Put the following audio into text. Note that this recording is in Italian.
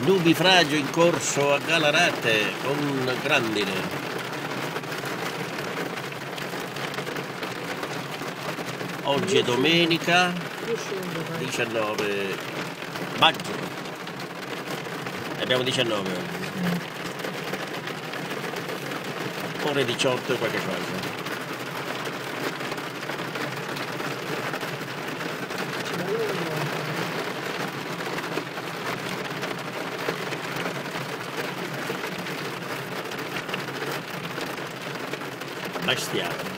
nubifragio in corso a Galarate con grandine. Oggi è domenica 19 maggio. Abbiamo 19 oggi. Ore 18 e qualche cosa. 出してやる。